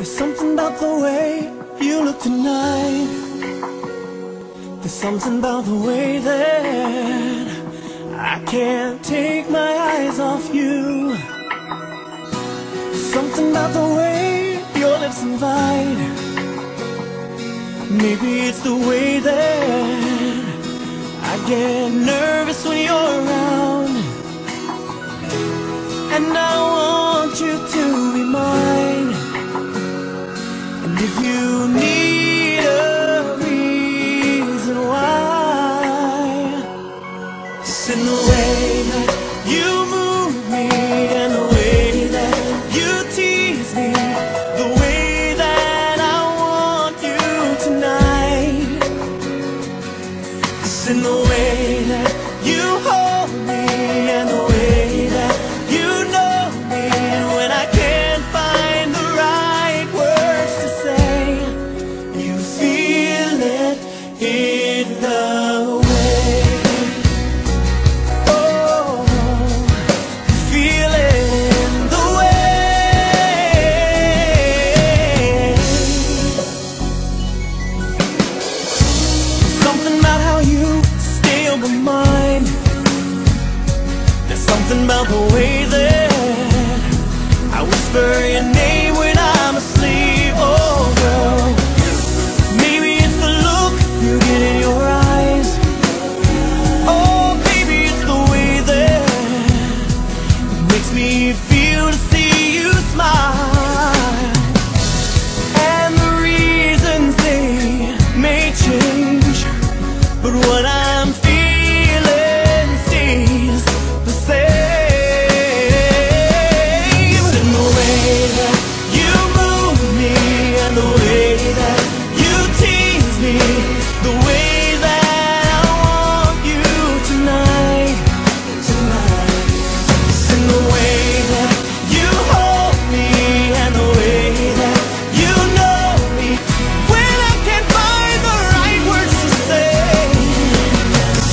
There's something about the way you look tonight. There's something about the way that I can't take my eyes off you. There's Something about the way your lips invite. Maybe it's the way that I get nervous when you're around. And now. in the way that you move me and the way that you tease me. The way that I want you tonight. It's in the way